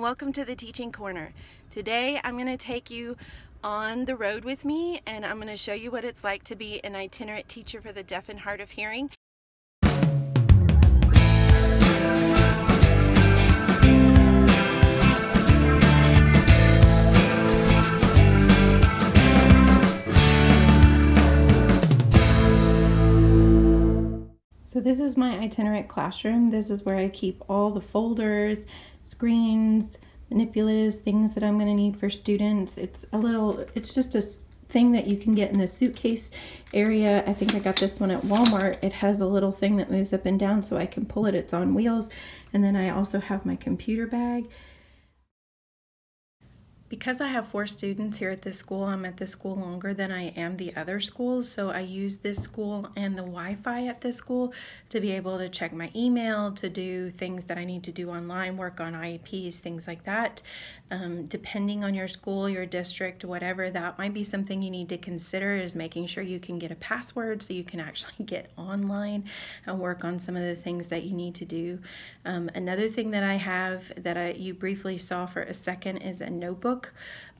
welcome to the Teaching Corner. Today I'm going to take you on the road with me and I'm going to show you what it's like to be an itinerant teacher for the deaf and hard of hearing. This is my itinerant classroom. This is where I keep all the folders, screens, manipulatives, things that I'm going to need for students. It's a little, it's just a thing that you can get in the suitcase area. I think I got this one at Walmart. It has a little thing that moves up and down so I can pull it. It's on wheels. And then I also have my computer bag. Because I have four students here at this school, I'm at this school longer than I am the other schools. So I use this school and the Wi-Fi at this school to be able to check my email, to do things that I need to do online, work on IEPs, things like that. Um, depending on your school, your district, whatever, that might be something you need to consider is making sure you can get a password so you can actually get online and work on some of the things that you need to do. Um, another thing that I have that I, you briefly saw for a second is a notebook notebook.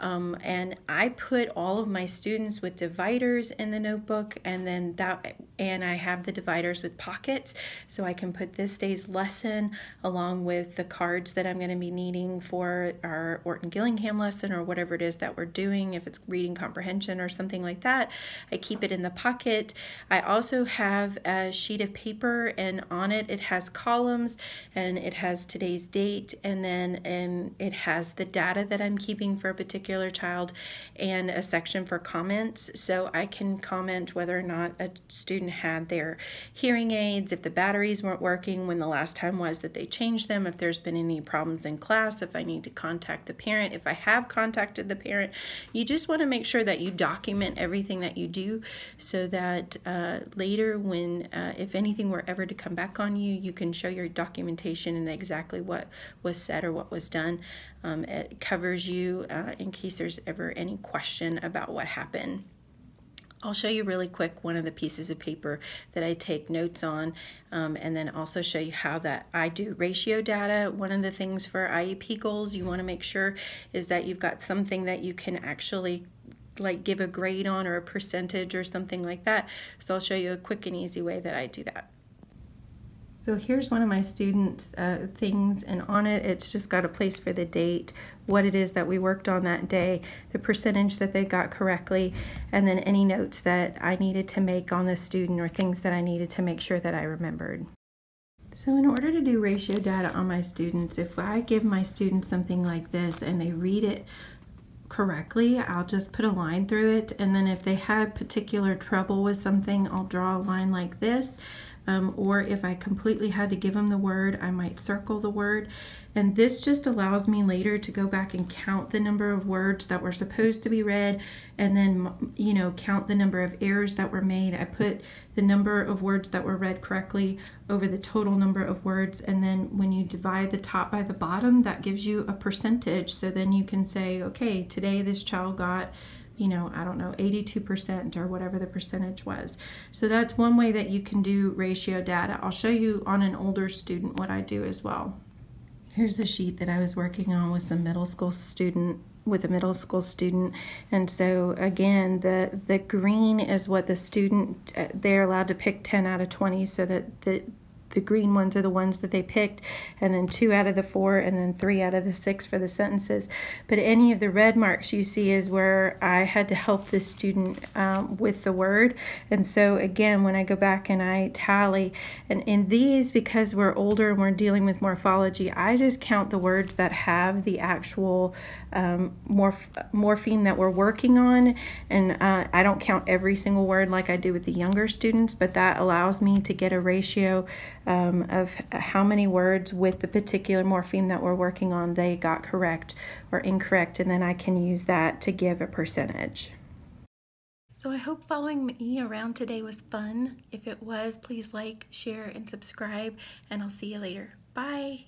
Um, and I put all of my students with dividers in the notebook and then that and I have the dividers with pockets so I can put this day's lesson along with the cards that I'm going to be needing for our Orton Gillingham lesson or whatever it is that we're doing if it's reading comprehension or something like that I keep it in the pocket I also have a sheet of paper and on it it has columns and it has today's date and then um, it has the data that I'm keeping for a particular child and a section for comments. So I can comment whether or not a student had their hearing aids, if the batteries weren't working, when the last time was that they changed them, if there's been any problems in class, if I need to contact the parent, if I have contacted the parent. You just want to make sure that you document everything that you do so that uh, later when, uh, if anything were ever to come back on you, you can show your documentation and exactly what was said or what was done. Um, it covers you uh, in case there's ever any question about what happened. I'll show you really quick one of the pieces of paper that I take notes on um, and then also show you how that I do ratio data. One of the things for IEP goals you want to make sure is that you've got something that you can actually like give a grade on or a percentage or something like that. So I'll show you a quick and easy way that I do that. So here's one of my students' uh, things, and on it, it's just got a place for the date, what it is that we worked on that day, the percentage that they got correctly, and then any notes that I needed to make on the student or things that I needed to make sure that I remembered. So in order to do ratio data on my students, if I give my students something like this and they read it correctly, I'll just put a line through it. And then if they had particular trouble with something, I'll draw a line like this um, or if I completely had to give them the word, I might circle the word. And this just allows me later to go back and count the number of words that were supposed to be read and then, you know, count the number of errors that were made. I put the number of words that were read correctly over the total number of words. And then when you divide the top by the bottom, that gives you a percentage. So then you can say, okay, today this child got you know, I don't know, 82% or whatever the percentage was. So that's one way that you can do ratio data. I'll show you on an older student what I do as well. Here's a sheet that I was working on with some middle school student with a middle school student and so again the the green is what the student uh, they're allowed to pick 10 out of 20 so that the the green ones are the ones that they picked, and then two out of the four, and then three out of the six for the sentences. But any of the red marks you see is where I had to help the student um, with the word. And so again, when I go back and I tally, and in these, because we're older and we're dealing with morphology, I just count the words that have the actual um, morph morpheme that we're working on. And uh, I don't count every single word like I do with the younger students, but that allows me to get a ratio um, of how many words with the particular morpheme that we're working on they got correct or incorrect, and then I can use that to give a percentage. So I hope following me around today was fun. If it was, please like, share, and subscribe, and I'll see you later. Bye!